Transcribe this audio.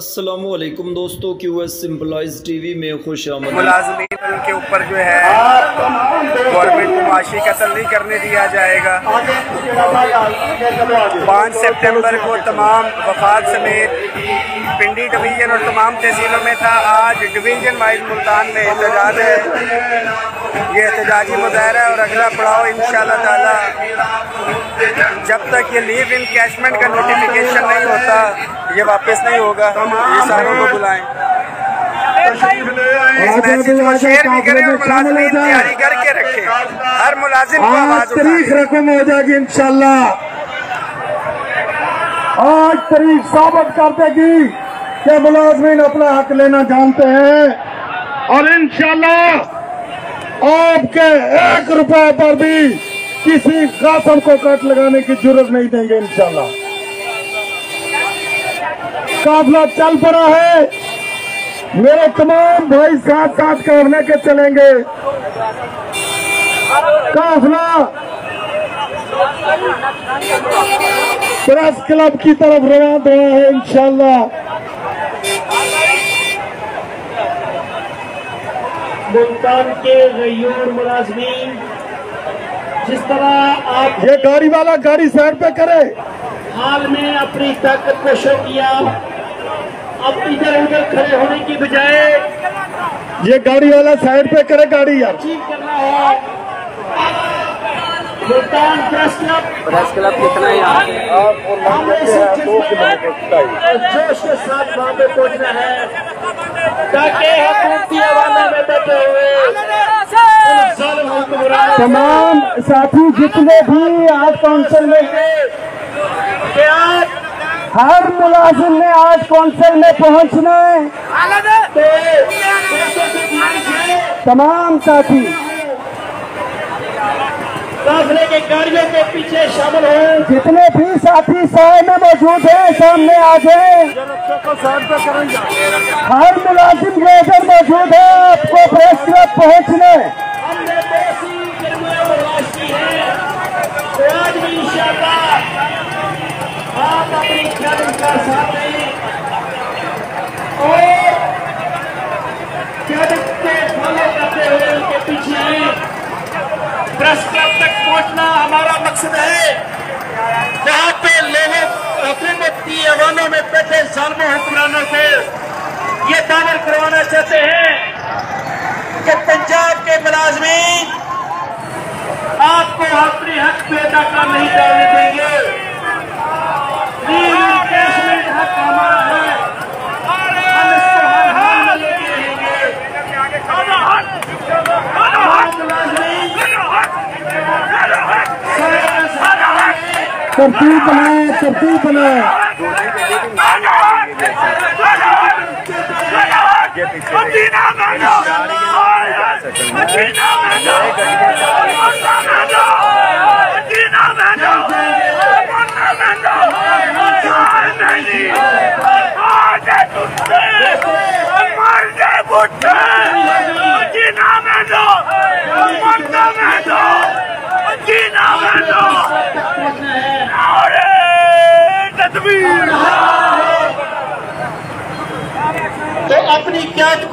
असलम दोस्तों Q S simplize T V में खुश मुलाजमीन के ऊपर जो है गवर्नमेंट को माशी कत्ल नहीं करने दिया जाएगा। पाँच सितंबर को तमाम वफात समेत पिंडी डिवीज़न और तमाम तहसीलों में था। आज डिवीज़न वाइज मुल्तान में एहतजाज है। ये एहतजाजी मुजाहरा और अगला पड़ाव इन ताला, जब तक ये लीव इन कैशमेंट का नोटिफिकेशन नहीं होता ये वापस नहीं होगा। ये सारों को बुलाएँ। इस मैसेज को शेयर भी करें और मुलाजिम तैयारी करके रखें। हर मुलाजिम को आवाज़ तारीख रकम हो जाएगी इंशाल्लाह। आज तारीख साबित कर देगी कि मुलाजमीन अपना हक लेना जानते हैं। और इंशाल्लाह आपके एक रुपए पर भी किसी कासम को कट लगाने की ज़रूरत नहीं देंगे इंशाल्लाह। काफिला चल पड़ा है। मेरे तमाम भाई साथ साथ काफले के चलेंगे। काफिला प्रेस क्लब की तरफ़ रवाना हुआ है इंशाल्लाह। मुल्तान के गयूर मुलाजमीन जिस तरह आप ये गाड़ी वाला गाड़ी साइड पे करे। हाल में अपनी ताकत को शो किया। अब इधर उधर खड़े होने की बजाय ये गाड़ी वाला साइड पे करे गाड़ी यार। अचीव करना है। Multan press club. Press club कितना यहाँ जोश के साथ वहाँ पे पहुँचना है। ताकि हुकूमती हवाले में बैठे हुए तमाम साथी जितने भी आज काउंसिल में कि आज हर मुलाजिम ने आज काउंसिल में पहुँचना है। तमाम साथी। काफिले के के पीछे शामिल हो। जितने भी साथी साय में मौजूद हैं सामने आ जाए हर मुलाजिम इधर मौजूद है आपको प्रेस क्लब पहुँचना है हमने बेसी गर्मियों बर्दाश्त की है तो आज भी इंशाल्लाह ख्याल साथ दें और क्यादत के फॉलो करते हुए उनके पीछे प्रेस तक पहुँचना हमारा मकसद है जहाँ पे लोगों हुकूमत की अवानों में बैठे जालमों हुक्मरानों से ये दावर करवाना चाहते हैं कि पंजाब के मुलाजमीन आपको अपने हक पे अदा नहीं करने देंगे लीव कैशमेंट हक हमारा है हम इसको हर हाल में लेके रहेंगे हमारे मुलाजमीन सारे सारे तरतीब बनाए तरतीब बनाए तो अपनी कैद को